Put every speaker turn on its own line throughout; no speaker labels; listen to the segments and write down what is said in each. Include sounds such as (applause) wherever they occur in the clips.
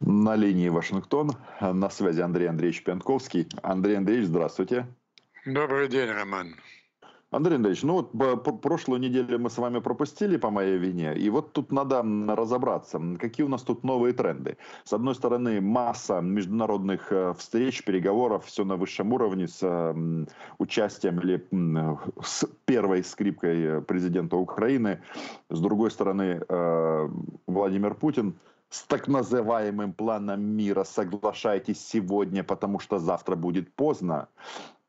На линии Вашингтон. На связи Андрей Андреевич Пянковский. Андрей Андреевич, здравствуйте.
Добрый день, Роман.
Андрей Андреевич, ну вот прошлую неделю мы с вами пропустили по моей вине, и вот тут надо разобраться, какие у нас тут новые тренды. С одной стороны, масса международных э, встреч, переговоров, все на высшем уровне с участием или с первой скрипкой президента Украины. С другой стороны, э, Владимир Путин с так называемым планом мира соглашайтесь сегодня, потому что завтра будет поздно.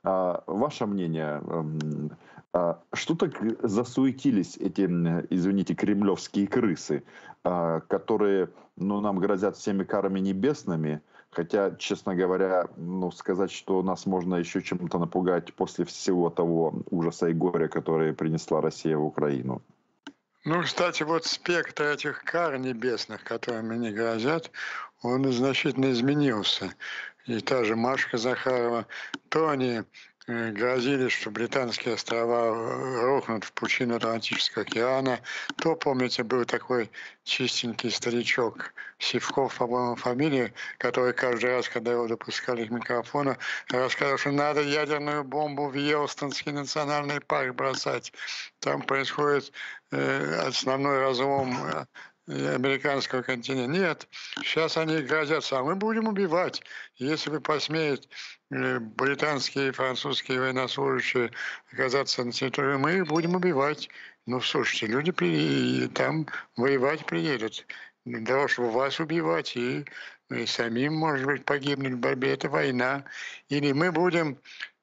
А, ваше мнение, эм, а, что так засуетились эти, извините, кремлевские крысы, а, которые ну, нам грозят всеми карами небесными, хотя, честно говоря, ну, сказать, что нас можно еще чем-то напугать после всего того ужаса и горя, которые принесла Россия в Украину?
Ну, кстати, вот спектр этих кар небесных, которыми они грозят, он значительно изменился. И та же Машка Захарова, то они э, грозили, что британские острова рухнут в пучину Атлантического океана. То, помните, был такой чистенький старичок, Сивков, по-моему, фамилия, который каждый раз, когда его допускали к микрофону, рассказывал, что надо ядерную бомбу в Йелстонский национальный парк бросать. Там происходит основной разлом э, американского континента. Нет, сейчас они грозятся, а мы будем убивать. Если вы посмеют э, британские и французские военнослужащие оказаться на территории, мы их будем убивать. Ну, слушайте, люди при... там воевать приедут для того, чтобы вас убивать и, и самим, может быть, погибнуть в борьбе. Это война. Или мы будем,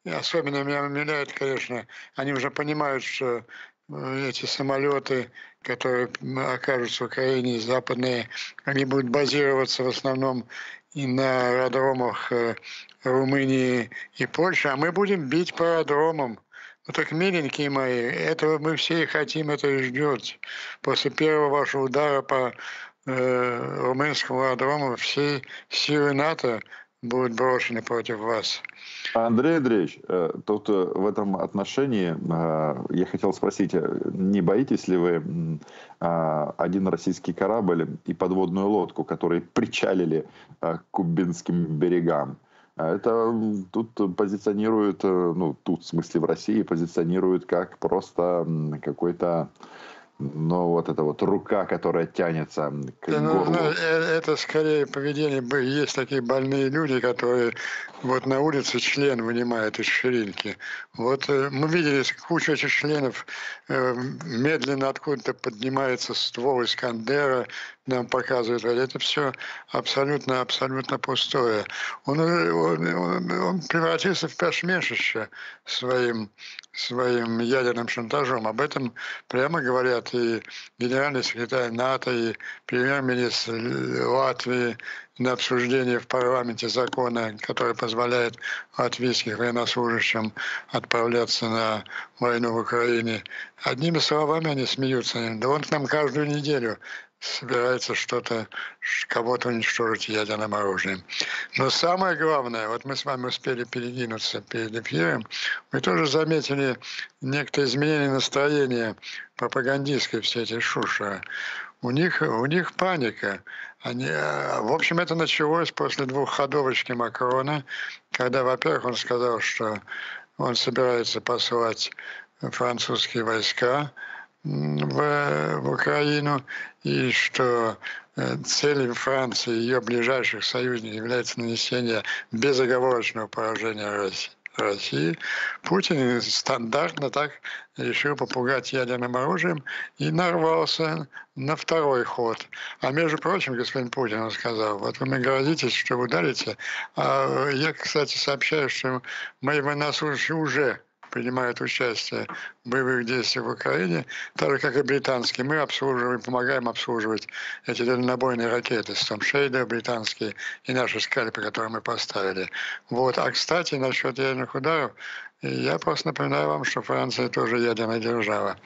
особенно меня умиляет, конечно, они уже понимают, что э, эти самолеты которые окажутся в Украине, западные, они будут базироваться в основном и на аэродромах э, Румынии и Польши, а мы будем бить по аэродромам. Ну так, миленькие мои, этого мы все и хотим, это и ждет. После первого вашего удара по э, румынскому аэродрому все силы НАТО будут брошены против вас.
Андрей Андреевич, э, тут э, в этом отношении э, я хотел спросить, не боитесь ли вы один российский корабль и подводную лодку, которые причалили к кубинским берегам? Это тут позиционируют, ну тут в смысле в России позиционируют как просто какой-то но вот эта вот рука, которая тянется к да, горлу. Ну,
это скорее поведение, есть такие больные люди, которые вот на улице член вынимают из ширинки. Вот э, мы видели кучу этих членов, э, медленно откуда-то поднимается ствол Искандера, нам показывают, это все абсолютно, абсолютно пустое. Он, он, он, превратился в посмешище своим, своим ядерным шантажом. Об этом прямо говорят и генеральный секретарь НАТО, и премьер-министр Латвии, на обсуждение в парламенте закона, который позволяет латвийским военнослужащим отправляться на войну в Украине. Одними словами они смеются. Да он к нам каждую неделю собирается что-то, кого-то уничтожить ядерным оружием. Но самое главное, вот мы с вами успели передвинуться перед эфиром, мы тоже заметили некоторые изменения настроения пропагандистской все эти шушера. У них, у них паника. Они, э, в общем, это началось после двухходовочки Макрона, когда, во-первых, он сказал, что он собирается посылать французские войска в, в Украину, и что э, целью Франции и ее ближайших союзников является нанесение безоговорочного поражения России. России. Путин стандартно так решил попугать ядерным оружием и нарвался на второй ход. А между прочим, господин Путин сказал, вот вы мне грозитесь, что вы ударите, а я, кстати, сообщаю, что мои военнослужащие уже принимают участие в боевых действиях в Украине, так же, как и британские. Мы обслуживаем, помогаем обслуживать эти дальнобойные ракеты, Стомшейдер британские и наши скальпы, которые мы поставили. Вот. А, кстати, насчет ядерных ударов, я просто напоминаю вам, что Франция тоже ядерная держава.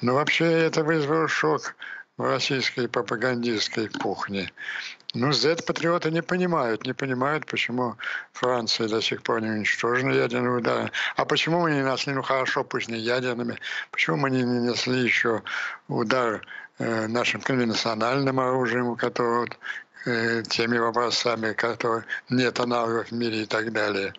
Но вообще это вызвало шок российской пропагандистской кухне. Ну, Z-патриоты не понимают, не понимают, почему Франция до сих пор не уничтожена ядерными ударами. А почему мы не нанесли, ну хорошо, пусть не ядерными, почему мы не нанесли еще удар э, нашим конвенциональным оружием, у которого э, теми вопросами, которые нет аналогов в мире и так далее.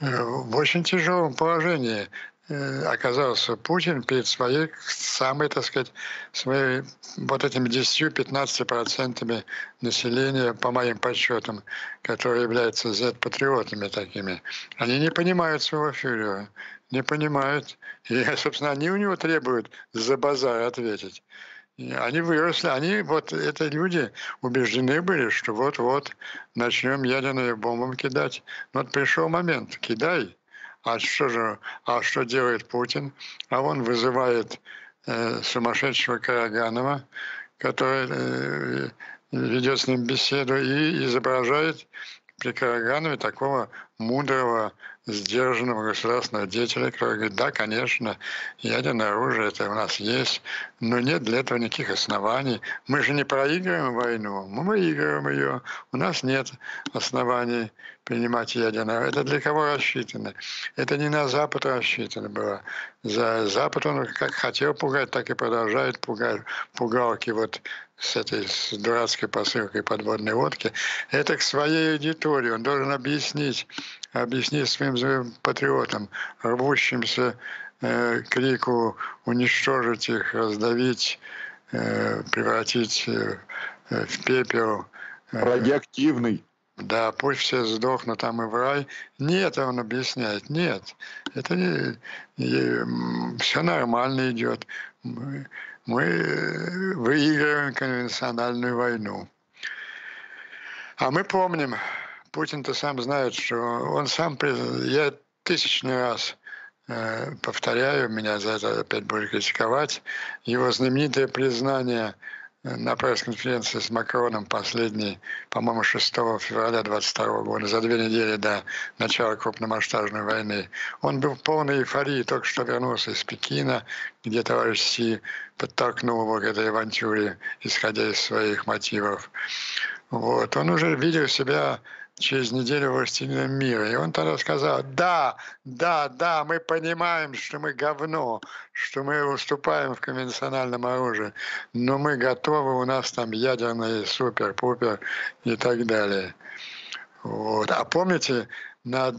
Э, в очень тяжелом положении оказался Путин перед своей самой, так сказать, своей вот этими 10-15% населения, по моим подсчетам, которые являются Z-патриотами такими. Они не понимают своего фюрера, не понимают. И, (laughs) собственно, они у него требуют за базар ответить. Они выросли, они, вот это люди убеждены были, что вот-вот начнем ядерные бомбы кидать. Вот пришел момент, кидай, а что же, а что делает Путин? А он вызывает э, сумасшедшего Караганова, который э, ведет с ним беседу и изображает при Караганове такого мудрого, сдержанного государственного деятеля, который говорит, да, конечно, ядерное оружие это у нас есть, но нет для этого никаких оснований. Мы же не проигрываем войну, мы выигрываем ее. У нас нет оснований принимать ядерное. Это для кого рассчитано? Это не на Запад рассчитано было. За Запад он как хотел пугать, так и продолжает пугать. Пугалки вот с этой с дурацкой посылкой подводной лодки. Это к своей аудитории. Он должен объяснить, объяснить своим, патриотам, рвущимся э, крику уничтожить их, раздавить, э, превратить э, в пепел.
Э, Радиоактивный.
Да, пусть все сдохнут там и в рай. Нет, он объясняет, нет. Это не, не все нормально идет. Мы, выигрываем конвенциональную войну. А мы помним, Путин-то сам знает, что он сам, я тысячный раз э, повторяю, меня за это опять будут критиковать, его знаменитое признание – на пресс-конференции с Макроном последний, по-моему, 6 февраля 22 года, за две недели до начала крупномасштабной войны. Он был в полной эйфории, только что вернулся из Пекина, где товарищ Си подтолкнул его к этой авантюре, исходя из своих мотивов. Вот. Он уже видел себя через неделю властелином мира. И он тогда сказал, да, да, да, мы понимаем, что мы говно, что мы уступаем в конвенциональном оружии, но мы готовы, у нас там ядерный супер-пупер и так далее. Вот. А помните, на,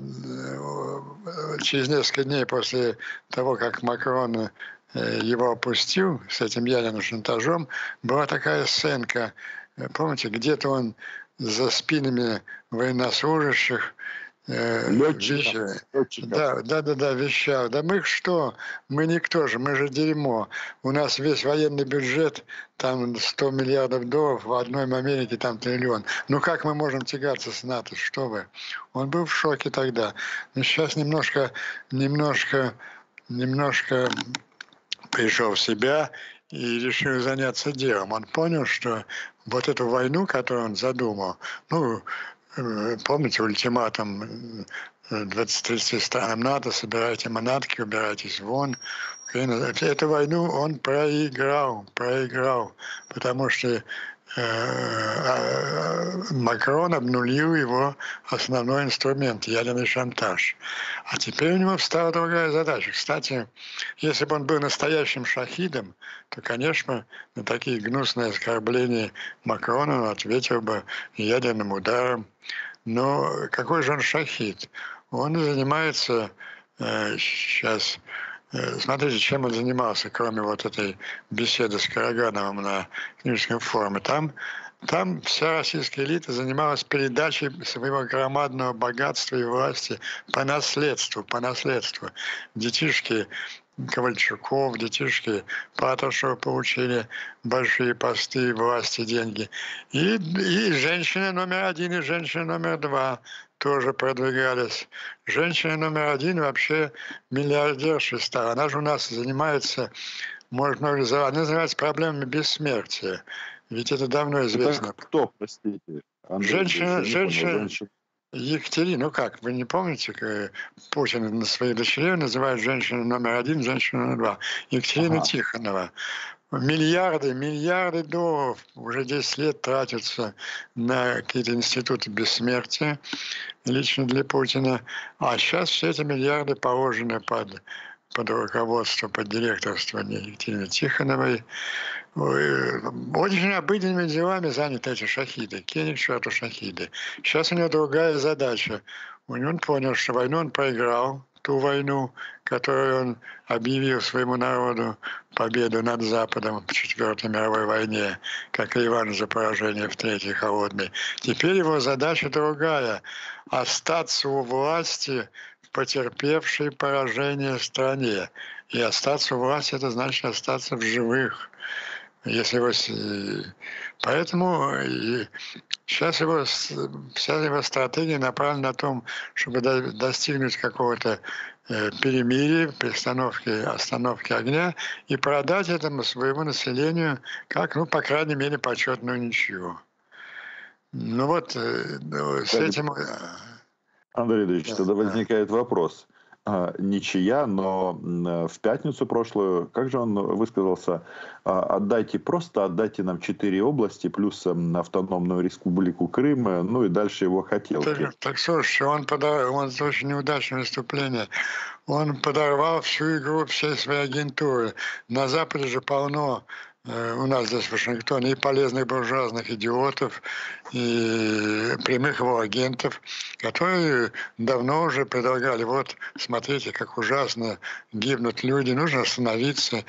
через несколько дней после того, как Макрон э, его опустил с этим ядерным шантажом, была такая сценка, помните, где-то он за спинами военнослужащих
э, летчиков,
летчиков. Да, да, да, да, вещал. Да мы что? Мы никто же, мы же дерьмо. У нас весь военный бюджет, там 100 миллиардов долларов, в одной Америке там триллион. Ну как мы можем тягаться с НАТО? Что вы? Он был в шоке тогда. Но сейчас немножко, немножко, немножко пришел в себя и решил заняться делом. Он понял, что вот эту войну, которую он задумал, ну, помните ультиматум 20-30 э, странам НАТО, собирайте манатки, убирайтесь вон. Эту войну он проиграл, проиграл, потому что Э, Макрон обнулил его основной инструмент – ядерный шантаж. А теперь у него встала другая задача. Кстати, если бы он был настоящим шахидом, то, конечно, на такие гнусные оскорбления Макрона он ответил бы ядерным ударом. Но какой же он шахид? Он занимается э, сейчас Э, смотрите, чем он занимался, кроме вот этой беседы с Карагановым на книжном форуме. Там, там вся российская элита занималась передачей своего громадного богатства и власти по наследству, по наследству. Детишки Ковальчуков, детишки Патрушева получили большие посты, власти, деньги. И, и женщина номер один, и женщина номер два тоже продвигались. Женщина номер один вообще миллиардерша стала. Она же у нас занимается, можно она занимается проблемами бессмертия. Ведь это давно известно. Это
кто, простите?
Андрей, женщина, женщина, женщина. Екатерина, ну как, вы не помните, как Путин на своей дочери называет женщину номер один, женщину номер два. Екатерина ага. Тихонова миллиарды, миллиарды долларов уже 10 лет тратятся на какие-то институты бессмертия лично для Путина. А сейчас все эти миллиарды положены под под руководством, под директорством Екатерины Тихоновой. Очень обыденными делами заняты эти шахиды. Кенни к шахиды. Сейчас у него другая задача. Он понял, что войну он проиграл, ту войну, которую он объявил своему народу победу над Западом в Четвертой мировой войне, как и Иван за поражение в Третьей холодной. Теперь его задача другая – остаться у власти в потерпевшей поражение стране. И остаться у власти – это значит остаться в живых. Если его... Поэтому сейчас его, вся его стратегия направлена на том, чтобы достигнуть какого-то Э, перемирие, перестановки, остановки огня и продать этому своему населению как, ну, по крайней мере, почетную ничью. Ну вот, э, ну, с этим... Э,
Андрей Ильич, да, тогда да. возникает вопрос – ничья, но в пятницу прошлую, как же он высказался, а, отдайте просто, отдайте нам четыре области, плюс автономную республику Крым, ну и дальше его хотелки.
Так, так слушай, он, подор... он очень неудачное выступление. Он подорвал всю игру всей своей агентуры. На Западе же полно Э, у нас здесь в Вашингтоне и полезных буржуазных идиотов, и прямых его агентов, которые давно уже предлагали, вот, смотрите, как ужасно гибнут люди, нужно остановиться,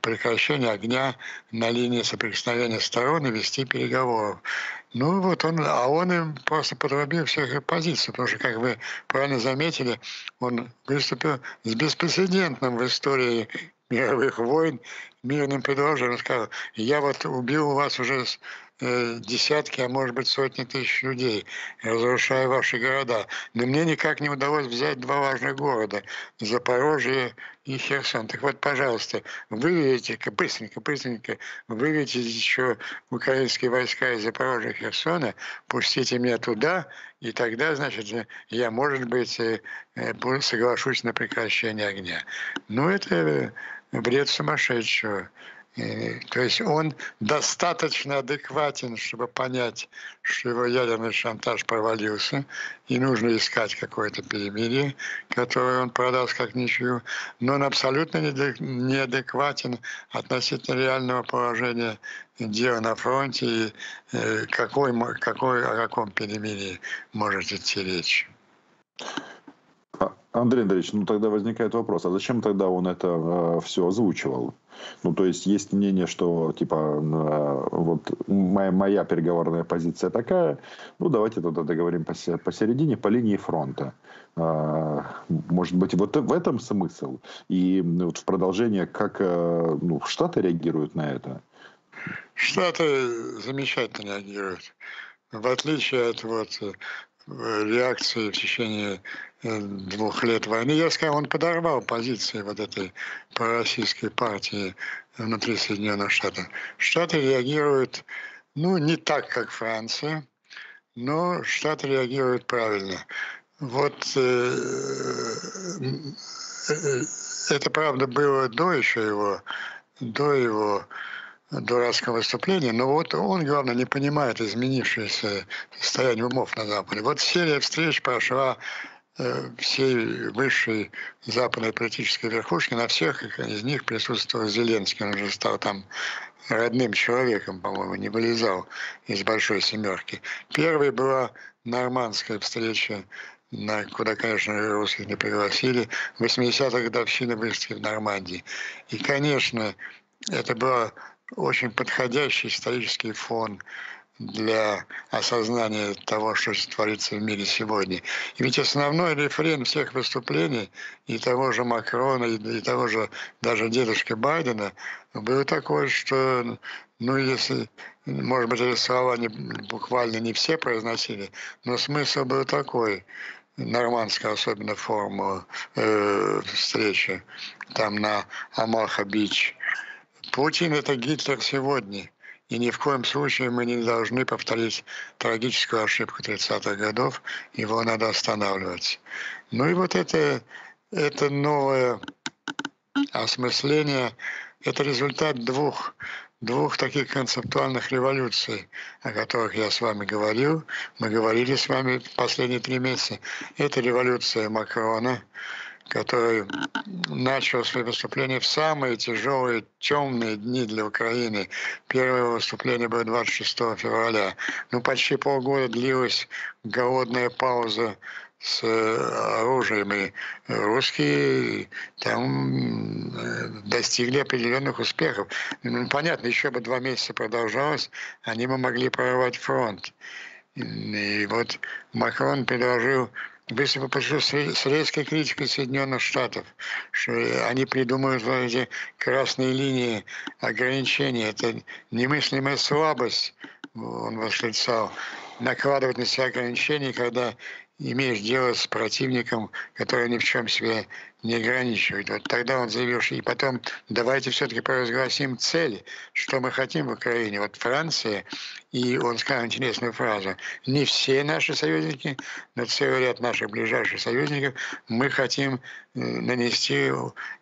прекращение огня на линии соприкосновения сторон и вести переговоров. Ну вот он, а он им просто подробил всех позиций, потому что, как вы правильно заметили, он выступил с беспрецедентным в истории мировых войн мирным предложением. Сказал, я вот убил у вас уже э, десятки, а может быть сотни тысяч людей, разрушая ваши города. Но мне никак не удалось взять два важных города – Запорожье и Херсон. Так вот, пожалуйста, выведите-ка, быстренько, быстренько, выведите еще украинские войска из Запорожья и Херсона, пустите меня туда, и тогда, значит, я, может быть, э, э, соглашусь на прекращение огня. Ну, это бред сумасшедшего. То есть он достаточно адекватен, чтобы понять, что его ядерный шантаж провалился, и нужно искать какое-то перемирие, которое он продаст как ничью, но он абсолютно неадекватен относительно реального положения дела на фронте и э, какой, какой, о каком перемирии может идти речь.
Андрей Андреевич, ну тогда возникает вопрос, а зачем тогда он это э, все озвучивал? Ну, то есть есть мнение, что типа э, вот моя, моя переговорная позиция такая, ну давайте тогда договорим посередине, по линии фронта. Э, может быть, вот в этом смысл? И вот в продолжение, как э, ну, Штаты реагируют на это?
Штаты замечательно реагируют. В отличие от вот реакции в течение э, двух лет войны. Я сказал, он подорвал позиции вот этой пророссийской партии внутри Соединенных Штатов. Штаты реагируют, ну, не так, как Франция, но Штаты реагируют правильно. Вот э, э, это, правда, было до еще его, до его дурацкого выступления, но вот он, главное, не понимает изменившееся состояние умов на Западе. Вот серия встреч прошла э, всей высшей западной политической верхушки, на всех из них присутствовал Зеленский, он уже стал там родным человеком, по-моему, не вылезал из большой семерки. Первой была нормандская встреча на, куда, конечно, русских не пригласили, 80-х годовщина высадки в Нормандии. И, конечно, это была очень подходящий исторический фон для осознания того, что творится в мире сегодня. И ведь основной рефрен всех выступлений и того же Макрона, и, того же даже дедушки Байдена был такой, что, ну, если, может быть, эти слова не, буквально не все произносили, но смысл был такой, нормандская особенно формула э, встречи, там на Амаха-Бич, Путин – это Гитлер сегодня. И ни в коем случае мы не должны повторить трагическую ошибку 30-х годов. Его надо останавливать. Ну и вот это, это новое осмысление – это результат двух, двух таких концептуальных революций, о которых я с вами говорил. Мы говорили с вами последние три месяца. Это революция Макрона, который начал свои выступления в самые тяжелые, темные дни для Украины. Первое выступление было 26 февраля. Ну, почти полгода длилась голодная пауза с э, оружием. И русские там э, достигли определенных успехов. Ну, понятно, еще бы два месяца продолжалось, они бы могли прорвать фронт. И вот Макрон предложил выступил против с резкой критикой Соединенных Штатов, что они придумывают вот эти красные линии ограничения. Это немыслимая слабость, он восклицал, накладывать на себя ограничения, когда имеешь дело с противником, который ни в чем себя не ограничивает. Вот тогда он заявил, что и потом давайте все-таки провозгласим цели, что мы хотим в Украине. Вот Франция, и он сказал интересную фразу, не все наши союзники, но целый ряд наших ближайших союзников, мы хотим э, нанести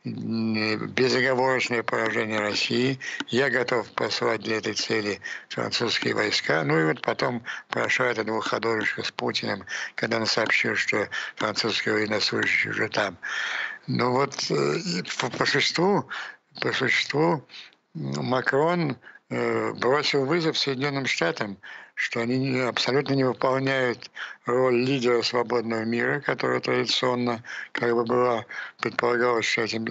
безоговорочное поражение России. Я готов послать для этой цели французские войска. Ну и вот потом прошла эта двухходовочка с Путиным, когда он сообщил, что французские военнослужащие уже там. Ну вот э, по существу, по существу Макрон э, бросил вызов Соединенным Штатам, что они абсолютно не выполняют роль лидера свободного мира, которая традиционно как бы была, предполагалось, что этим,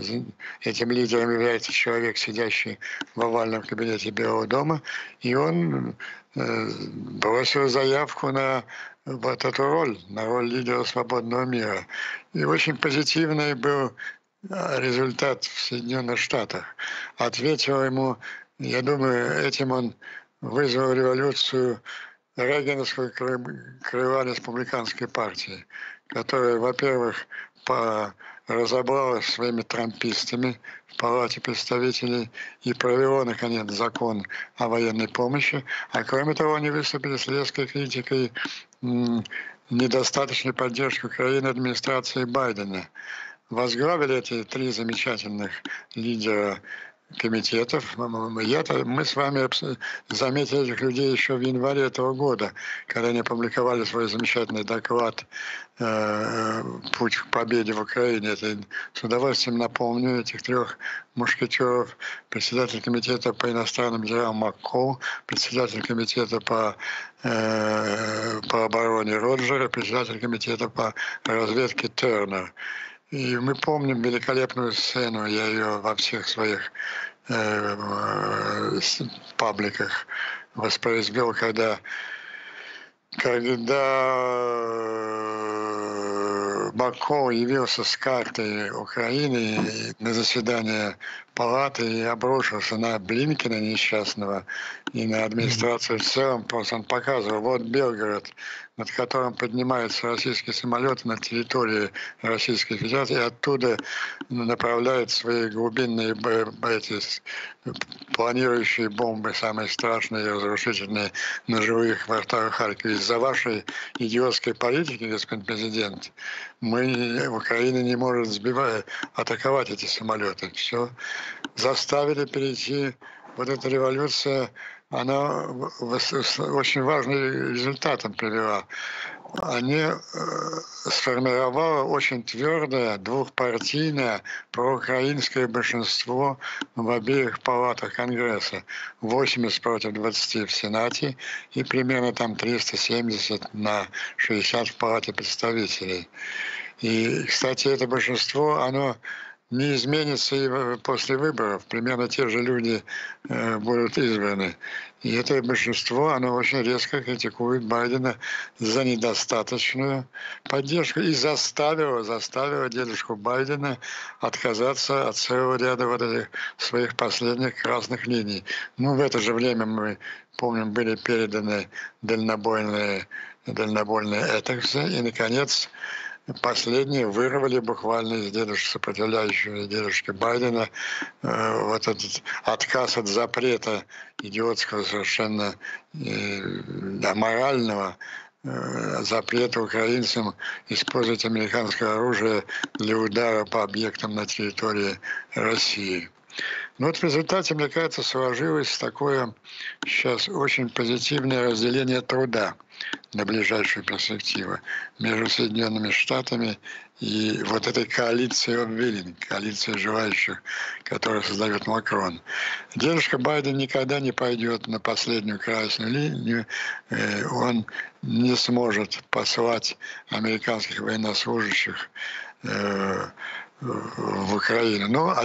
этим лидером является человек, сидящий в овальном кабинете Белого дома, и он э, бросил заявку на вот эту роль, на роль лидера свободного мира. И очень позитивный был а, результат в Соединенных Штатах. Ответил ему, я думаю, этим он вызвал революцию Рейгановского крыла республиканской партии, которая, во-первых, разобралась своими трампистами в Палате представителей и провело, наконец, закон о военной помощи. А кроме того, они выступили с резкой критикой недостаточной поддержки Украины администрации Байдена. Возглавили эти три замечательных лидера комитетов. Я, мы с вами заметили этих людей еще в январе этого года, когда они опубликовали свой замечательный доклад э, «Путь к победе в Украине». Это, с удовольствием напомню этих трех мушкетеров. Председатель комитета по иностранным делам Маккол, председатель комитета по, э, по обороне Роджера, председатель комитета по разведке Тернер. И мы помним великолепную сцену, я ее во всех своих э, пабликах воспроизвел, когда, когда Бако явился с картой Украины на заседание палаты и обрушился на Блинкина несчастного и на администрацию в целом. Просто он показывал, вот Белгород, над которым поднимаются российские самолеты на территории Российской Федерации, и оттуда направляют свои глубинные эти планирующие бомбы, самые страшные и разрушительные на живых кварталах Харькова. Из-за вашей идиотской политики, господин президент, мы, Украина не может сбивать, атаковать эти самолеты. Все заставили перейти, вот эта революция, она очень важным результатом привела. Они э, сформировало очень твердое двухпартийное проукраинское большинство в обеих палатах Конгресса. 80 против 20 в Сенате и примерно там 370 на 60 в Палате представителей. И, кстати, это большинство, оно не изменится и после выборов. Примерно те же люди э, будут избраны. И это большинство, оно очень резко критикует Байдена за недостаточную поддержку и заставило, заставило дедушку Байдена отказаться от целого ряда вот этих своих последних красных линий. Ну, в это же время мы помним, были переданы дальнобойные, дальнобойные этаксы, и, наконец, Последние вырвали буквально из дедушки, сопротивляющего дедушки Байдена э, вот этот отказ от запрета идиотского, совершенно э, аморального э, запрета украинцам использовать американское оружие для удара по объектам на территории России. Но вот в результате, мне кажется, сложилось такое сейчас очень позитивное разделение труда на ближайшую перспективу между Соединенными Штатами и вот этой коалицией обвинений, коалицией желающих, которую создает Макрон. Дедушка Байден никогда не пойдет на последнюю красную линию, э, он не сможет послать американских военнослужащих э, в Украину. Но,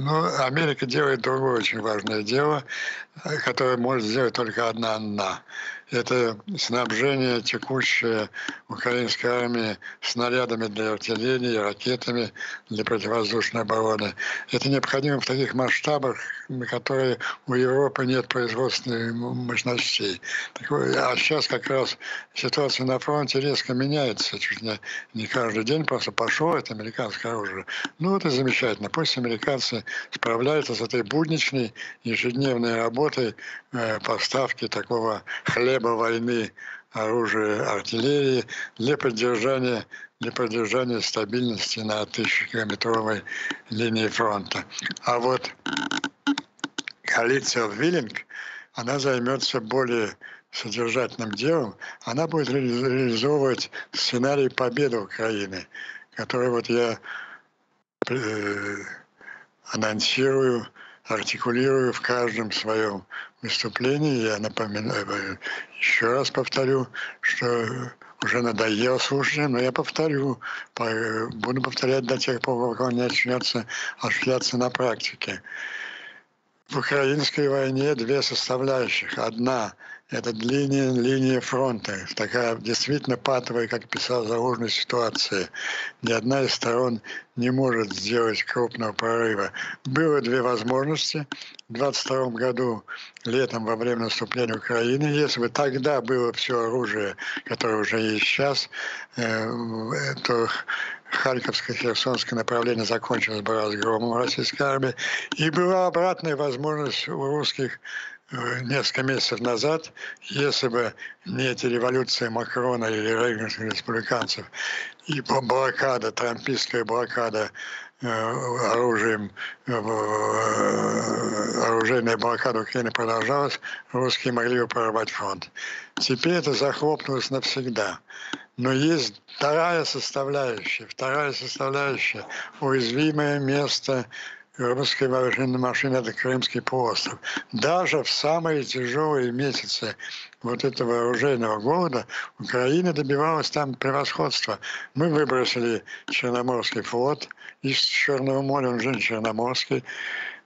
но Америка делает другое очень важное дело, которое может сделать только одна она это снабжение текущее украинской армии снарядами для артиллерии, ракетами для противовоздушной обороны. Это необходимо в таких масштабах, которые у Европы нет производственных мощностей. А сейчас как раз ситуация на фронте резко меняется. Чуть не, не каждый день просто пошло это американское оружие. Ну, это замечательно. Пусть американцы справляются с этой будничной ежедневной работой э, поставки такого хлеба войны, оружия, артиллерии для поддержания, для поддержания стабильности на тысячекилометровой линии фронта. А вот коалиция Виллинг, она займется более содержательным делом, она будет реализовывать сценарий победы Украины, который вот я э, анонсирую артикулирую в каждом своем выступлении. Я напоминаю, еще раз повторю, что уже надоело слушать, но я повторю, буду повторять до тех пор, пока он не начнется осуществляться на практике. В украинской войне две составляющих. Одна это линия, линия фронта, такая действительно патовая, как писал Залужный, ситуация. Ни одна из сторон не может сделать крупного прорыва. Было две возможности. В 22 году, летом, во время наступления Украины, если бы тогда было все оружие, которое уже есть сейчас, э, то Харьковское, Херсонское направление закончилось бы разгромом российской армии. И была обратная возможность у русских несколько месяцев назад, если бы не эти революции Макрона или рейганских республиканцев и блокада, трампийская блокада э, оружием, э, оружейная блокада Украины продолжалась, русские могли бы прорвать фронт. Теперь это захлопнулось навсегда. Но есть вторая составляющая, вторая составляющая, уязвимое место русской вооруженной машины это Крымский полуостров. Даже в самые тяжелые месяцы вот этого оружейного голода Украина добивалась там превосходства. Мы выбросили Черноморский флот из Черного моря, он же Черноморский,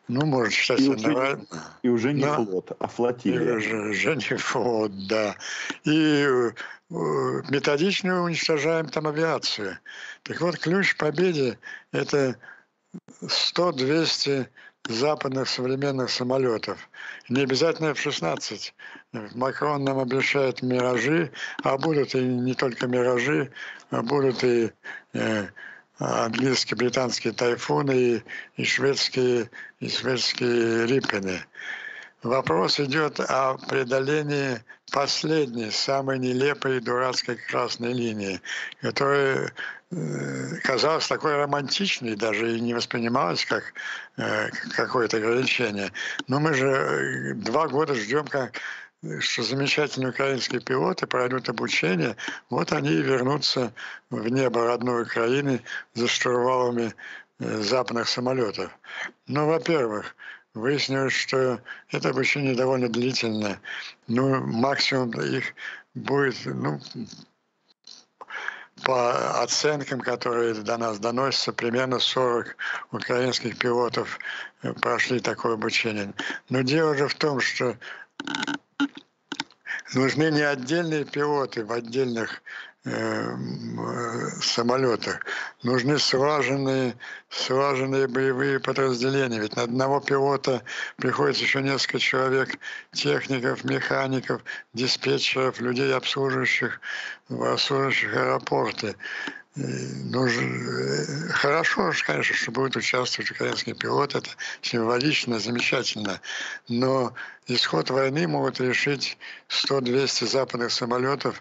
ну, может считать,
и уже, на... и уже не да. флот, а флотилия.
И уже, уже не флот, да. И э, методично уничтожаем там авиацию. Так вот, ключ к победе – это 100-200 западных современных самолетов. Не обязательно F-16. Макрон нам обещает миражи, а будут и не только миражи, а будут и э, английские, британские тайфуны, и, и шведские, и шведские риппены. Вопрос идет о преодолении последней, самой нелепой и дурацкой красной линии, которая э, казалась такой романтичной, даже и не воспринималась как э, какое-то ограничение. Но мы же э, два года ждем, как что замечательные украинские пилоты пройдут обучение, вот они и вернутся в небо родной Украины за штурвалами западных самолетов. Ну, во-первых, выяснилось, что это обучение довольно длительное. Ну, максимум их будет, ну, по оценкам, которые до нас доносятся, примерно 40 украинских пилотов э, прошли такое обучение. Но дело же в том, что нужны не отдельные пилоты в отдельных самолетах. Нужны слаженные, слаженные боевые подразделения. Ведь на одного пилота приходится еще несколько человек, техников, механиков, диспетчеров, людей, обслуживающих, обслуживающих аэропорты. Э, хорошо, конечно, что будет участвовать украинский пилот, это символично, замечательно, но исход войны могут решить 100-200 западных самолетов,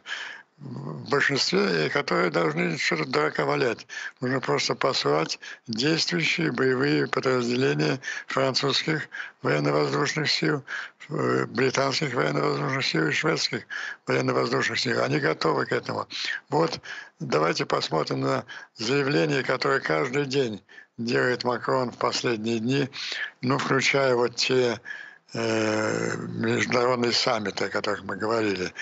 в большинстве, которые должны что-то драковалять. Нужно просто послать действующие боевые подразделения французских военно-воздушных сил, э, британских военно-воздушных сил и шведских военно-воздушных сил. Они готовы к этому. Вот давайте посмотрим на заявление, которое каждый день делает Макрон в последние дни, ну, включая вот те э, международные саммиты, о которых мы говорили.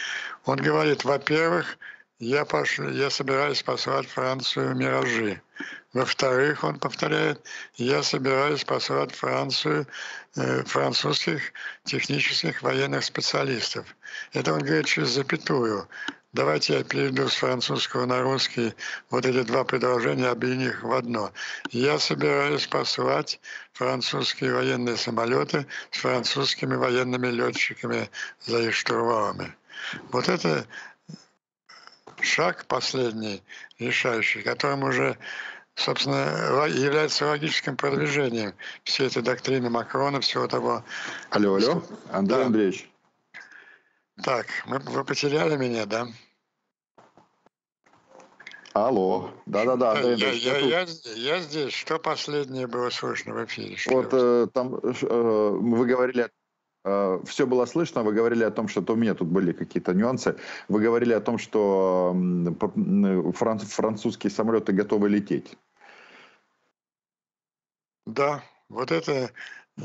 Он говорит, во-первых, я, пошлю, я собираюсь послать Францию «Миражи». Во-вторых, он повторяет, я собираюсь послать Францию э, французских технических военных специалистов. Это он говорит через запятую. Давайте я перейду с французского на русский вот эти два предложения, объединю их в одно. Я собираюсь послать французские военные самолеты с французскими военными летчиками за их штурвалами. Вот это шаг последний, решающий, которым уже, собственно, является логическим продвижением всей этой доктрины Макрона, всего того.
Алло, алло, Андрей да. Андреевич.
Так, мы, вы потеряли меня, да?
Алло, да-да-да.
Я, я, я, я, я здесь. Что последнее было слышно в эфире?
Что вот э, там э, вы говорили Э, все было слышно, вы говорили о том, что то у меня тут были какие-то нюансы. Вы говорили о том, что французские самолеты готовы лететь.
Да, вот это э,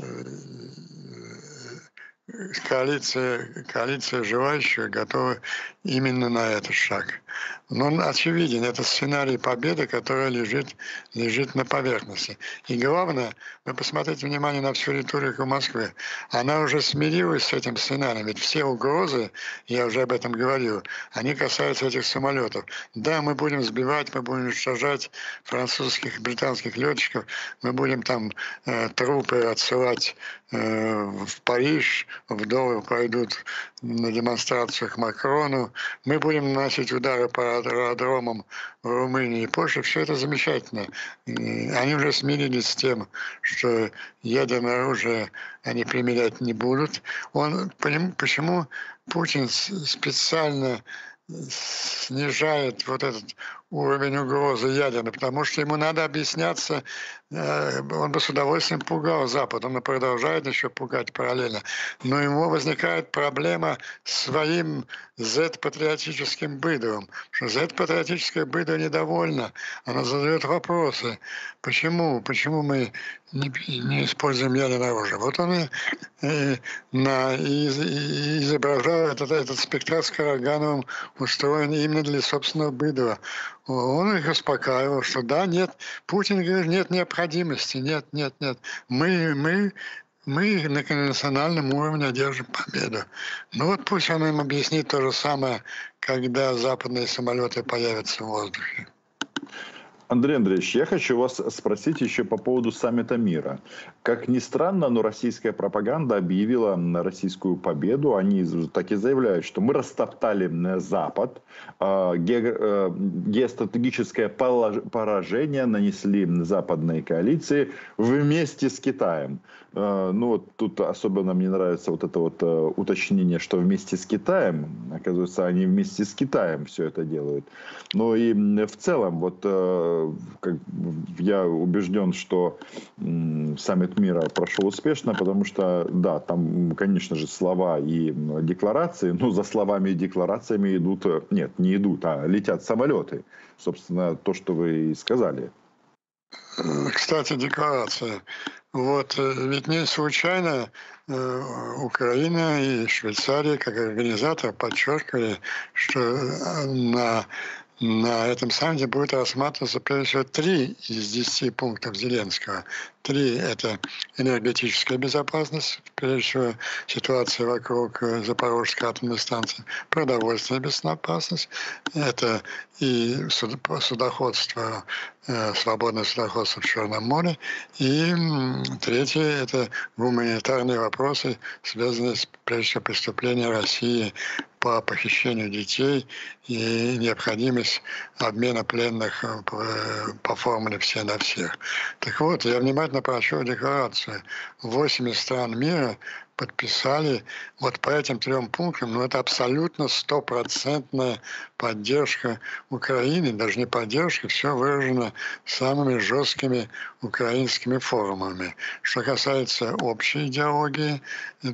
коалиция, коалиция желающих готова именно на этот шаг. Но очевиден, это сценарий победы, который лежит, лежит на поверхности. И главное, вы посмотрите внимание на всю риторику Москвы. Она уже смирилась с этим сценарием, ведь все угрозы, я уже об этом говорил, они касаются этих самолетов. Да, мы будем сбивать, мы будем уничтожать французских, британских летчиков, мы будем там э, трупы отсылать э, в Париж, вдовы пойдут на демонстрациях Макрону, мы будем наносить удары по аэродромам в Румынии и Польше, все это замечательно. Они уже смирились с тем, что ядерное оружие они применять не будут. Он, почему Путин специально снижает вот этот уровень угрозы ядерной, потому что ему надо объясняться, э, он бы с удовольствием пугал Запад, он и продолжает еще пугать параллельно, но ему возникает проблема своим Z-патриотическим быдом, что Z-патриотическое быдо недовольно, оно задает вопросы, почему, почему мы не, не используем ядерное оружие. Вот он и, и, на, и, и изображает этот, этот спектакль с Карагановым устроен именно для собственного быдова он их успокаивал, что да, нет, Путин говорит, нет необходимости, нет, нет, нет. Мы, мы, мы на национальном уровне одержим победу. Ну вот пусть он им объяснит то же самое, когда западные самолеты появятся в воздухе.
Андрей Андреевич, я хочу вас спросить еще по поводу саммита мира. Как ни странно, но российская пропаганда объявила российскую победу. Они так и заявляют, что мы растоптали Запад, а, э, геостратегическое поражение нанесли западной коалиции вместе с Китаем. А, ну вот тут особенно мне нравится вот это вот э, уточнение, что вместе с Китаем, оказывается, они вместе с Китаем все это делают. Но и в целом вот э, как, я убежден, что саммит мира прошел успешно, потому что, да, там, конечно же, слова и декларации, но за словами и декларациями идут, э, нет, не идут, а летят самолеты. Собственно, то, что вы и сказали.
Кстати, декларация. Вот, э, ведь не случайно э, Украина и Швейцария как организатор подчеркивали, что на на этом саммите будет рассматриваться прежде всего три из десяти пунктов Зеленского. Три – это энергетическая безопасность, прежде всего ситуация вокруг э, Запорожской атомной станции, продовольственная безопасность, это и судоходство, э, свободное судоходство в Черном море, и третье – это гуманитарные вопросы, связанные с, прежде всего, преступлением России по похищению детей и необходимость обмена пленных э, по формуле «все на всех». Так вот, я внимательно прочел декларацию. Восемь стран мира подписали вот по этим трем пунктам, ну это абсолютно стопроцентная поддержка Украины, даже не поддержка, все выражено самыми жесткими украинскими форумами. Что касается общей идеологии,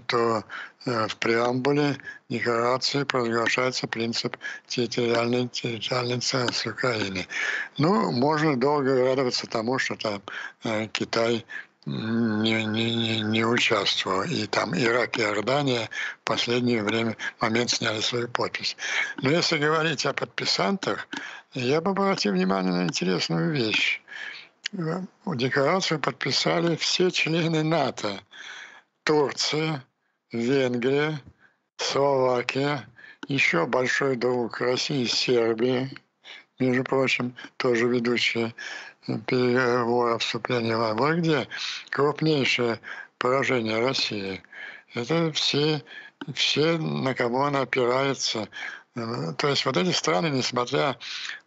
то э, в преамбуле декларации провозглашается принцип территориальной, территориальной целостности Украины. Ну, можно долго радоваться тому, что там э, Китай не, не, не участвовал. И там Ирак и Иордания в последнее время, момент сняли свою подпись. Но если говорить о подписантах, я бы обратил внимание на интересную вещь. Декларацию подписали все члены НАТО. Турция, Венгрия, Словакия, еще большой друг России, Сербия, между прочим, тоже ведущая переговоров вступления в вот где крупнейшее поражение России. Это все, все, на кого она опирается. То есть вот эти страны, несмотря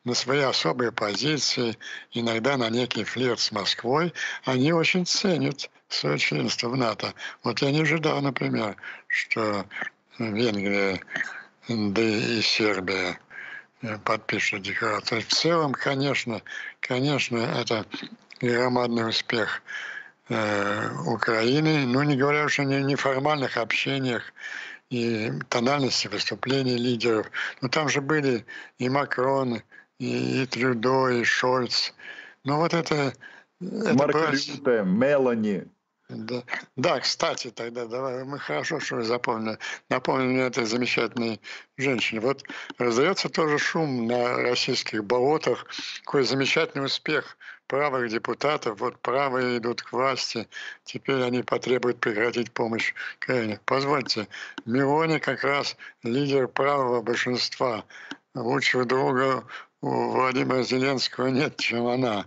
на свои особые позиции, иногда на некий флирт с Москвой, они очень ценят свое членство в НАТО. Вот я не ожидал, например, что Венгрия, да и Сербия подпишет декларацию. В целом, конечно, конечно, это громадный успех э, Украины, ну не говоря уж о неформальных общениях и тональности выступлений лидеров. Но там же были и Макрон, и, и Трюдо, и Шольц. Ну вот это...
это Марк Рюте, Мелани.
Да. да, кстати, тогда давай, мы хорошо, что вы запомнили. Напомнили этой замечательной женщине. Вот раздается тоже шум на российских болотах. Какой замечательный успех правых депутатов. Вот правые идут к власти. Теперь они потребуют прекратить помощь Украине. Позвольте, Мирони как раз лидер правого большинства. Лучшего друга у Владимира Зеленского нет, чем она.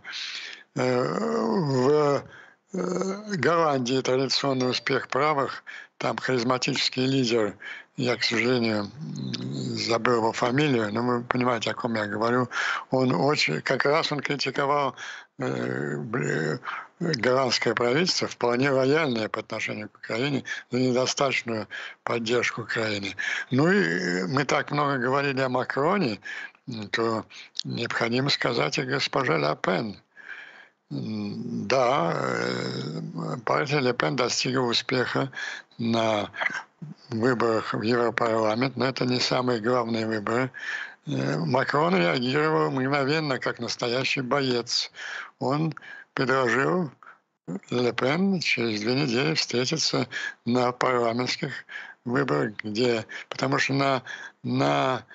Э, в Голландии традиционный успех правых, там харизматический лидер, я, к сожалению, забыл его фамилию, но вы понимаете, о ком я говорю, он очень, как раз он критиковал э, голландское правительство вполне лояльное по отношению к Украине за недостаточную поддержку Украины. Ну и мы так много говорили о Макроне, то необходимо сказать и госпоже Ля Пен – да, э, партия Ле Пен достигла успеха на выборах в Европарламент, но это не самые главные выборы. Э, Макрон реагировал мгновенно, как настоящий боец. Он предложил Ле Пен через две недели встретиться на парламентских выборах, где, потому что на, на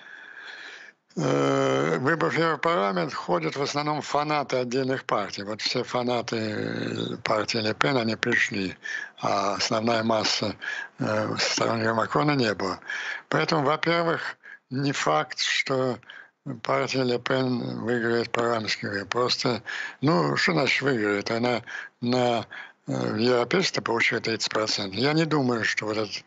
Э, выбор в Европарламент ходят в основном фанаты отдельных партий. Вот все фанаты э, партии Ле Пен, они пришли, а основная масса э, сторонников Макрона не было. Поэтому, во-первых, не факт, что партия Ле Пен выиграет парламентский выбор. Просто, ну, что значит выиграет? Она на в европействе получает 30%. Я не думаю, что вот этот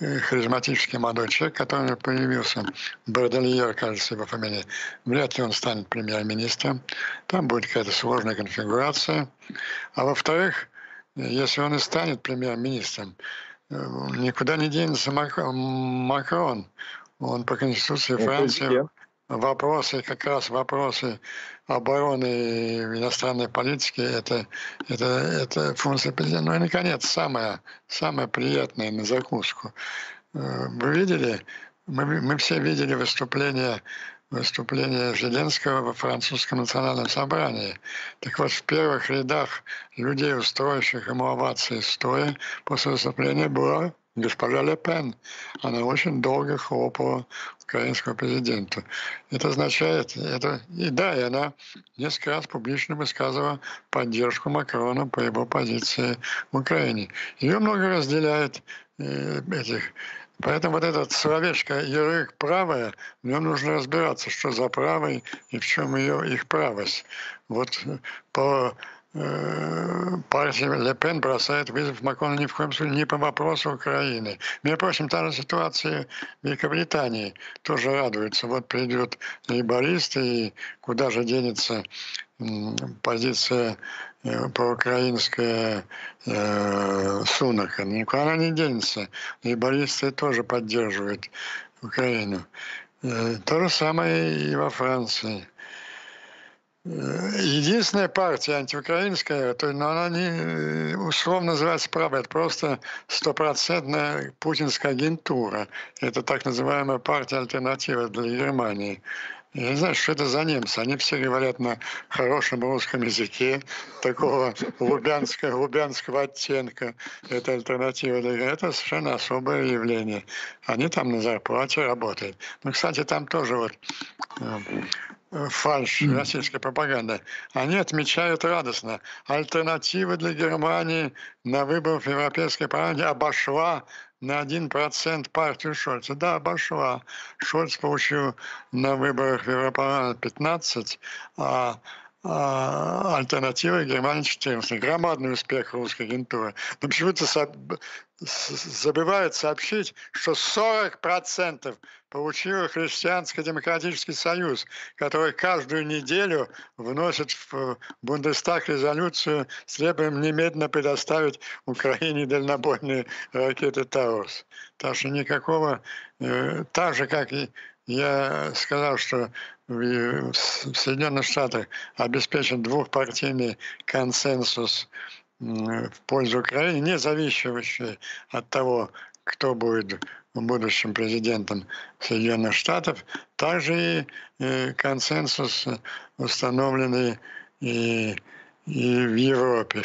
харизматический молодой человек, который появился, Бардельер, кажется, его фамилия, вряд ли он станет премьер-министром. Там будет какая-то сложная конфигурация. А во-вторых, если он и станет премьер-министром, э, никуда не денется Макрон. Он по Конституции Франции вопросы, как раз вопросы обороны и иностранной политики, это, это, это функция президента. Ну и, наконец, самое, самое приятное на закуску. Э, вы видели, мы, мы все видели выступление выступление Зеленского во французском национальном собрании. Так вот, в первых рядах людей, устроивших ему овации стоя, после выступления была госпожа Ле Пен. Она очень долго хлопала украинскому президенту. Это означает, это, и да, и она несколько раз публично высказывала поддержку Макрона по его позиции в Украине. Ее много разделяет э, этих Поэтому вот этот словечко «язык правая», в нем нужно разбираться, что за правой и в чем ее их правость. Вот по Э, партия Ле Пен бросает вызов Макрону ни в коем случае не по вопросу Украины. Между прочим, та же ситуация в Великобритании тоже радуется. Вот придет лейборист, и куда же денется позиция э, проукраинская э, Сунака. Никуда она не денется. И Борисцы тоже поддерживают Украину. Э, то же самое и во Франции. Единственная партия антиукраинская, то, но она не условно называется правой, это просто стопроцентная путинская агентура. Это так называемая партия альтернатива для Германии. Я не знаю, что это за немцы. Они все говорят на хорошем русском языке, такого лубянского, лубянского оттенка. Это альтернатива. Это совершенно особое явление. Они там на зарплате работают. Ну, кстати, там тоже вот э, фальш российской пропаганды. Они отмечают радостно. Альтернатива для Германии на выборах в Европейской парламенте обошла на 1% партию Шольца. Да, обошла. Шольц получил на выборах в Европарламент 15, а а, альтернатива Германии 14. Громадный успех русской агентуры. Но почему-то забывают сообщить, что 40% получил Христианско-демократический союз, который каждую неделю вносит в Бундестаг резолюцию с требованием немедленно предоставить Украине дальнобойные ракеты «Таурус». Так что никакого... Э, так же, как и я сказал, что в Соединенных Штатах обеспечен двухпартийный консенсус в пользу Украины, не зависящий от того, кто будет будущим президентом Соединенных Штатов, также и э, консенсус установленный и, и в Европе.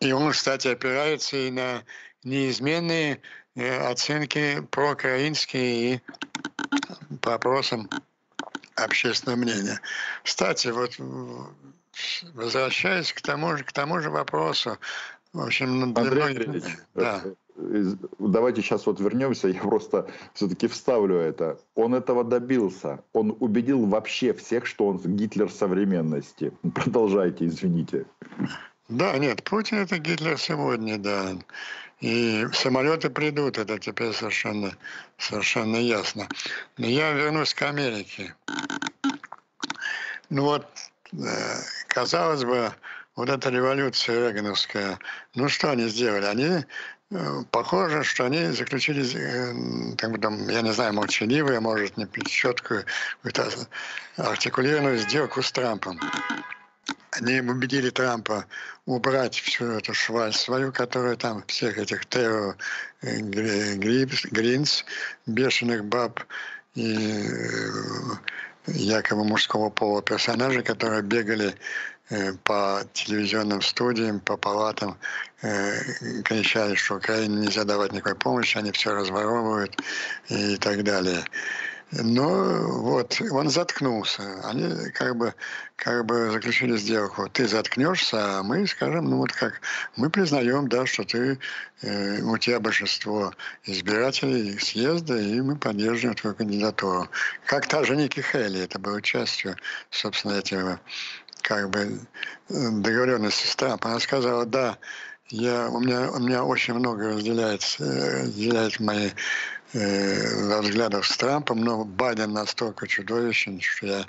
И он, кстати, опирается и на неизменные э, оценки проукраинские и по опросам общественного мнения. Кстати, вот возвращаясь к тому же, к тому же вопросу, в общем,
Андрей Андреевич, да. Давайте сейчас вот вернемся, я просто все-таки вставлю это. Он этого добился. Он убедил вообще всех, что он Гитлер современности. Продолжайте, извините.
Да, нет, Путин это Гитлер сегодня, да. И самолеты придут, это теперь совершенно, совершенно ясно. Но я вернусь к Америке. Ну вот, э, казалось бы, вот эта революция Регановская, ну что они сделали? Они похоже, что они заключили, э, как бы там, я не знаю, молчаливую, может, не четкую, артикулированную сделку с Трампом. Они убедили Трампа убрать всю эту шваль свою, которая там всех этих Тео э, Гринс, бешеных баб и э, якобы мужского пола персонажей, которые бегали э, по телевизионным студиям, по палатам, кричали, что Украине нельзя давать никакой помощи, они все разворовывают и так далее. Но вот он заткнулся. Они как бы, как бы заключили сделку. Ты заткнешься, а мы скажем, ну вот как, мы признаем, да, что ты, э, у тебя большинство избирателей съезда, и мы поддерживаем твою кандидатуру. Как та же Ники Хейли, это было частью, собственно, этого как бы договоренности с Трампом. Она сказала, да, я, у, меня, у меня очень много разделяет, э, разделяет мои э, взглядов с Трампом, но Байден настолько чудовищен, что я,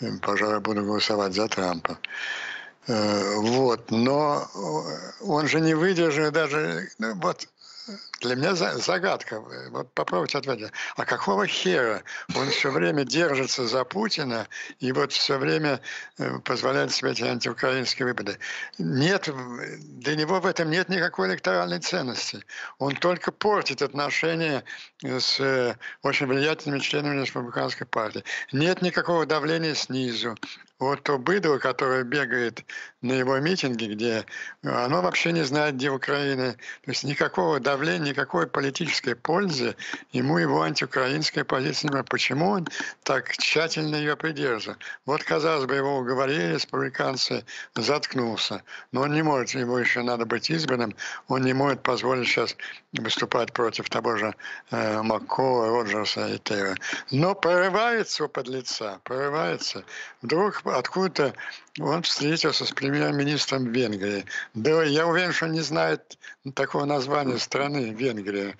э, пожалуй, буду голосовать за Трампа. Э, вот, но он же не выдержит даже, ну, вот для меня загадка. Вот попробуйте ответить. А какого хера он все время держится за Путина и вот все время э, позволяет себе эти антиукраинские выпады? Нет, для него в этом нет никакой электоральной ценности. Он только портит отношения с э, очень влиятельными членами республиканской партии. Нет никакого давления снизу вот то быдло, которое бегает на его митинге, где оно вообще не знает, где Украина. То есть никакого давления, никакой политической пользы ему его антиукраинская позиция Почему он так тщательно ее придерживает? Вот, казалось бы, его уговорили, республиканцы, заткнулся. Но он не может, ему еще надо быть избранным, он не может позволить сейчас выступать против того же э, Маккова, Роджерса и Тейра. Но прорывается у подлеца, прорывается. Вдруг откуда-то он встретился с премьер-министром Венгрии. Да, я уверен, что он не знает такого названия страны Венгрия.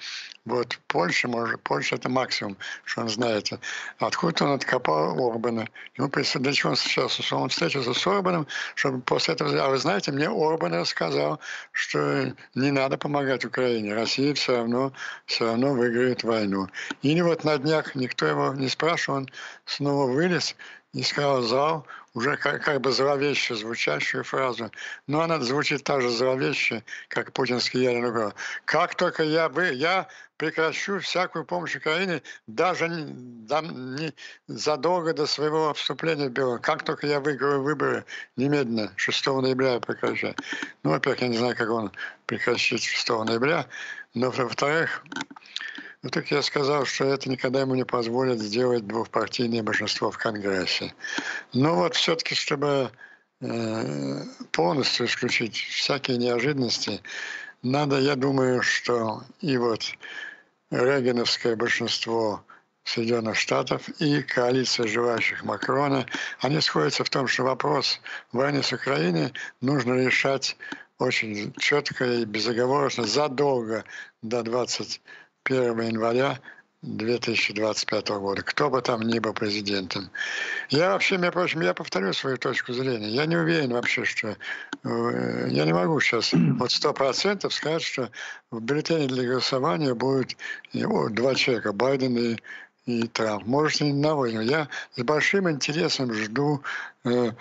Вот Польша, может, Польша это максимум, что он знает. Откуда он откопал Орбана? Ему для чего он сейчас? Он встретился с Орбаном, чтобы после этого... А вы знаете, мне Орбан рассказал, что не надо помогать Украине. Россия все равно, все равно выиграет войну. Или вот на днях никто его не спрашивал, он снова вылез и сказал уже как, как бы зловеще звучащую фразу, но она звучит так же зловеще, как путинский Ялин говорил. Как только я, вы, я прекращу всякую помощь Украине, даже не, да, не, задолго до своего вступления в Белую. Как только я выиграю выборы, немедленно, 6 ноября прекращаю. Ну, во-первых, я не знаю, как он прекратит 6 ноября, но, во-вторых, ну так я сказал, что это никогда ему не позволит сделать двухпартийное большинство в Конгрессе. Но вот все-таки, чтобы э, полностью исключить всякие неожиданности, надо, я думаю, что и вот Регеновское большинство Соединенных Штатов и коалиция желающих Макрона, они сходятся в том, что вопрос войны с Украиной нужно решать очень четко и безоговорочно задолго до 20 1 января 2025 года, кто бы там ни был президентом. Я вообще, между прочим, я повторю свою точку зрения. Я не уверен вообще, что... Э, я не могу сейчас вот сто процентов сказать, что в бюллетене для голосования будет два человека, Байден и, и Трамп. Может, и на войну. Я с большим интересом жду э,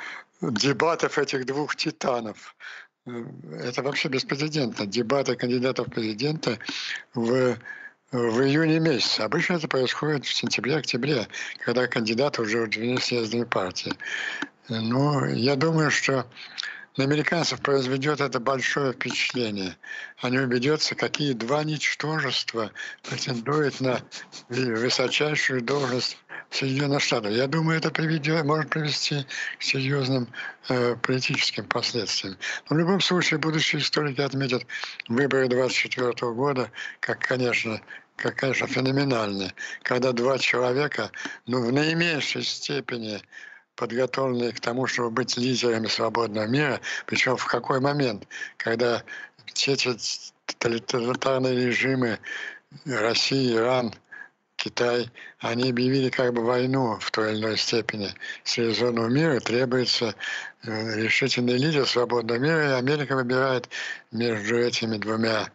дебатов этих двух титанов. Э, это вообще беспрецедентно. Дебаты кандидатов в президента в в июне месяце. Обычно это происходит в сентябре-октябре, когда кандидаты уже утверждены съездами партии. Но я думаю, что на американцев произведет это большое впечатление. Они убедятся, какие два ничтожества претендуют на высочайшую должность Соединенных Штатов. Я думаю, это приведет, может привести к серьезным э, политическим последствиям. Но в любом случае, будущие историки отметят выборы 24 года, как, конечно, как, конечно, феноменальные, когда два человека, ну, в наименьшей степени подготовленные к тому, чтобы быть лидерами свободного мира, причем в какой момент, когда все эти тоталитарные режимы России, Иран – Китай, они объявили как бы войну в той или иной степени цивилизованного мира, требуется э, решительный лидер свободного мира, и Америка выбирает между этими двумя,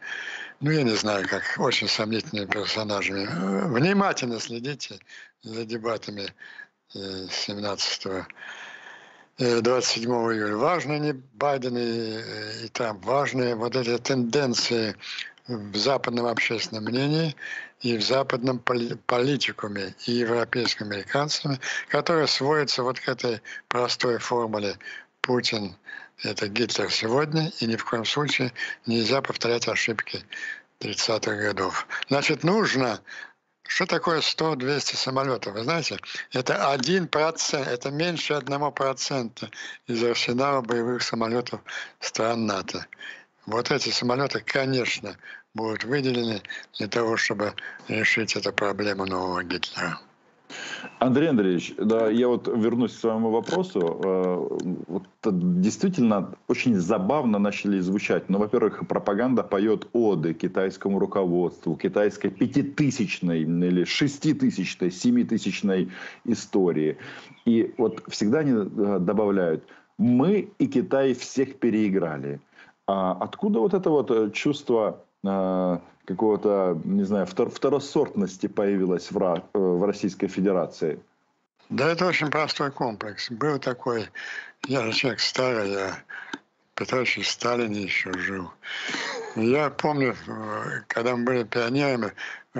ну, я не знаю, как, очень сомнительными персонажами. Внимательно следите за дебатами 17 э, 27 э, июля. Важны не Байден и, и Трамп, важны вот эти тенденции в западном общественном мнении и в западном политикуме, и европейскими американцами, которые сводятся вот к этой простой формуле «Путин – это Гитлер сегодня, и ни в коем случае нельзя повторять ошибки 30-х годов». Значит, нужно что такое 100-200 самолетов? Вы знаете, это один процент, это меньше одного процента из арсенала боевых самолетов стран НАТО. Вот эти самолеты, конечно, будут выделены для того, чтобы решить эту проблему нового Гитлера.
Андрей Андреевич, да, я вот вернусь к своему вопросу. Э, вот действительно очень забавно начали звучать. Ну, во-первых, пропаганда поет оды китайскому руководству, китайской пятитысячной или шеститысячной, семитысячной истории. И вот всегда они э, добавляют, мы и Китай всех переиграли. А откуда вот это вот э, чувство какого-то, не знаю, втор второсортности появилось в, э, в Российской Федерации?
Да это очень простой комплекс. Был такой, я же человек старый, я Петрович Сталин еще жил. Я помню, когда мы были пионерами,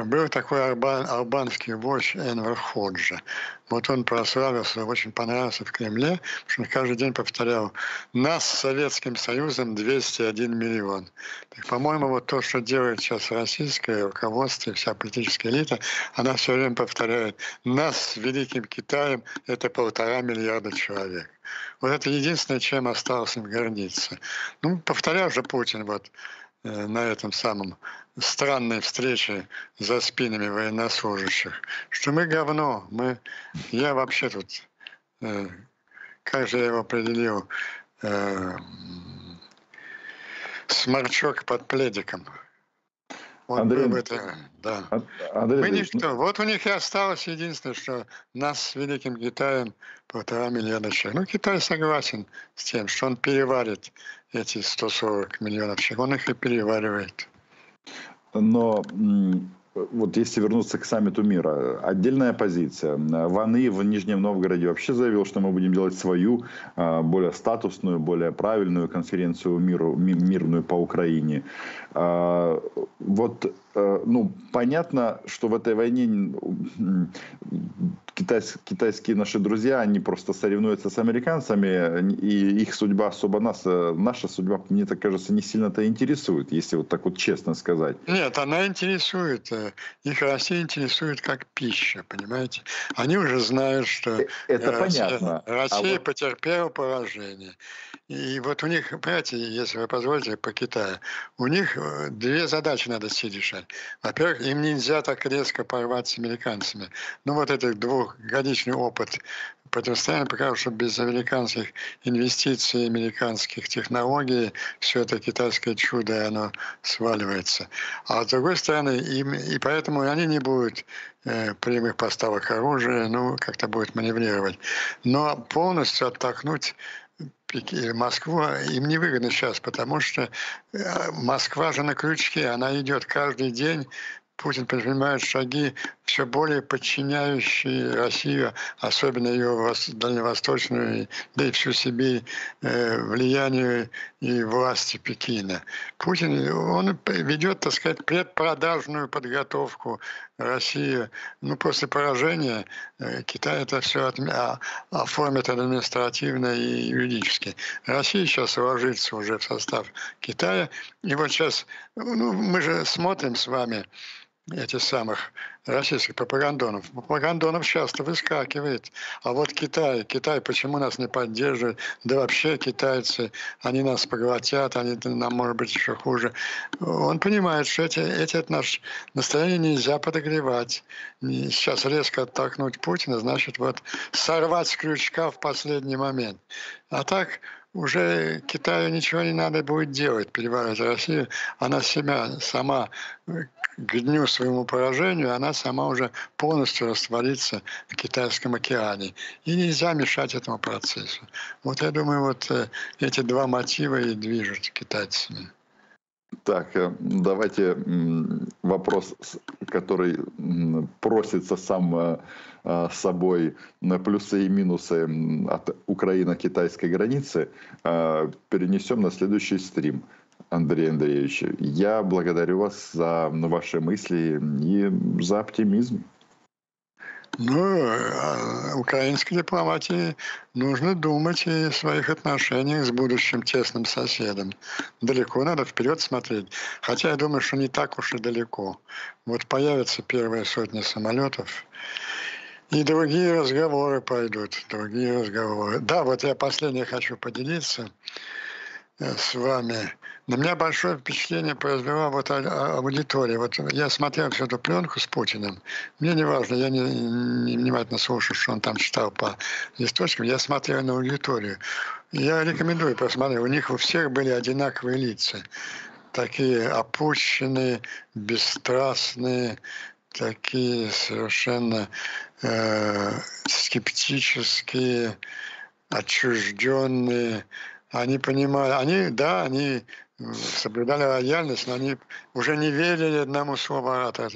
был такой албан, албанский вождь Энвер Ходжа. Вот он прославился, очень понравился в Кремле, потому что он каждый день повторял, нас с Советским Союзом 201 миллион. Так, по-моему, вот то, что делает сейчас российское руководство вся политическая элита, она все время повторяет, нас с Великим Китаем это полтора миллиарда человек. Вот это единственное, чем осталось им гордиться. Ну, повторял же Путин вот на этом самом странной встрече за спинами военнослужащих, что мы говно, мы, я вообще тут, э, как же я его определил, э, сморчок под пледиком. Он Андрей, был это, да. Андрей Мы никто. Ну... Вот у них и осталось единственное, что нас с Великим Китаем полтора миллиона человек. Ну, Китай согласен с тем, что он переварит эти 140 миллионов человек. Он их и переваривает.
Но вот если вернуться к саммиту мира, отдельная позиция. Ван И в Нижнем Новгороде вообще заявил, что мы будем делать свою, а, более статусную, более правильную конференцию миру, мирную по Украине. А, вот, ну, понятно, что в этой войне китайс, китайские наши друзья, они просто соревнуются с американцами, и их судьба особо нас, э, наша судьба, мне так кажется, не сильно-то интересует, если вот так вот честно сказать.
Нет, она интересует. Э, их Россия интересует как пища, понимаете? Они уже знают, что
Это Россия, понятно.
Россия а вот... потерпела поражение. И вот у них, понимаете, если вы позволите, по Китаю, у них э, две задачи надо себе решать. Во-первых, им нельзя так резко порвать с американцами. Ну вот этот двухгодичный опыт противостояния показал, что без американских инвестиций, американских технологий все это китайское чудо, оно сваливается. А с другой стороны, им, и поэтому они не будут э, прямых поставок оружия, ну, как-то будут маневрировать. Но полностью оттолкнуть Москву им невыгодно сейчас, потому что э, Москва же на крючке, она идет каждый день. Путин предпринимает шаги, все более подчиняющие Россию, особенно ее дальневосточную, да и всю Сибирь, э, влиянию и власти Пекина. Путин, он ведет, так сказать, предпродажную подготовку России. Ну, после поражения э, Китай это все а, оформит административно и юридически. Россия сейчас ложится уже в состав Китая. И вот сейчас, ну, мы же смотрим с вами, этих самых российских пропагандонов. Пропагандонов часто выскакивает. А вот Китай, Китай почему нас не поддерживает? Да вообще китайцы, они нас поглотят, они нам, может быть, еще хуже. Он понимает, что эти, эти наш настроение нельзя подогревать. Сейчас резко оттолкнуть Путина, значит, вот сорвать с крючка в последний момент. А так уже Китаю ничего не надо будет делать, переворачивать Россию. Она себя сама к дню своему поражению, она сама уже полностью растворится в Китайском океане. И нельзя мешать этому процессу. Вот я думаю, вот э, эти два мотива и движут китайцами.
Так, э, давайте вопрос, который просится сам э, собой на плюсы и минусы от Украино-китайской границы, перенесем на следующий стрим. Андрей Андреевич, я благодарю вас за ваши мысли и за оптимизм.
Ну, а украинской дипломатии нужно думать и о своих отношениях с будущим тесным соседом. Далеко надо вперед смотреть. Хотя я думаю, что не так уж и далеко. Вот появятся первые сотни самолетов, и другие разговоры пойдут, другие разговоры. Да, вот я последнее хочу поделиться э, с вами. На меня большое впечатление произвела вот аудитория. Вот я смотрел всю эту пленку с Путиным. Мне не важно, я не, не внимательно слушал, что он там читал по листочкам. Я смотрел на аудиторию. Я рекомендую посмотреть. У них у всех были одинаковые лица. Такие опущенные, бесстрастные, такие совершенно э, скептические, отчужденные. Они понимали, они, да, они соблюдали лояльность, но они уже не верили одному слову оратора.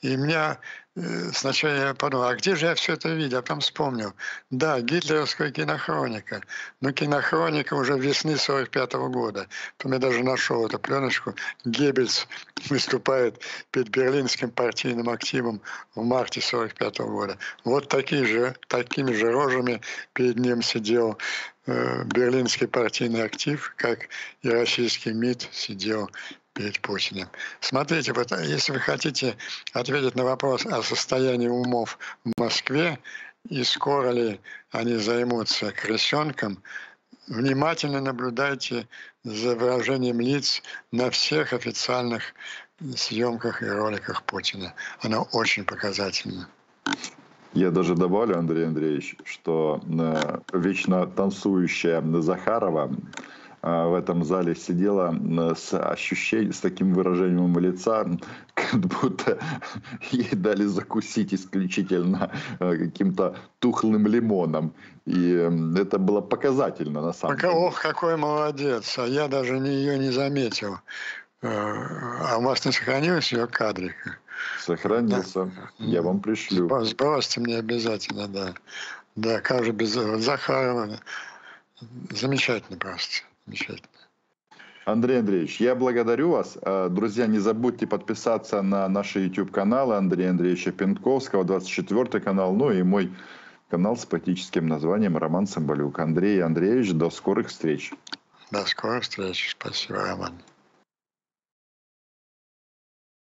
И меня сначала я подумал, а где же я все это видел? А потом вспомнил. Да, гитлеровская кинохроника. Но кинохроника уже весны 45 -го года. Потом я даже нашел эту пленочку. Геббельс выступает перед берлинским партийным активом в марте 45 -го года. Вот такие же, такими же рожами перед ним сидел Э, берлинский партийный актив, как и российский МИД сидел перед Путиным. Смотрите, вот если вы хотите ответить на вопрос о состоянии умов в Москве и скоро ли они займутся крысенком, внимательно наблюдайте за выражением лиц на всех официальных съемках и роликах Путина. Оно очень показательно.
Я даже добавлю, Андрей Андреевич, что э, вечно танцующая Захарова в этом зале сидела с ощущением, с таким выражением лица, (laughs) как будто ей дали закусить исключительно каким-то тухлым лимоном. И это было показательно на самом
деле. Ох, какой молодец, а я даже ее не заметил. А у вас не сохранилось ее кадрик?
Сохранился. Да. Я вам пришлю.
Сбросьте мне обязательно, да. Да, как же без Захарова. Замечательно просто. Замечательно.
Андрей Андреевич, я благодарю вас. А, друзья, не забудьте подписаться на наши YouTube-каналы Андрея Андреевича Пентковского, 24 канал, ну и мой канал с поэтическим названием «Роман Самбалюк». Андрей Андреевич, до скорых встреч.
До скорых встреч. Спасибо, Роман.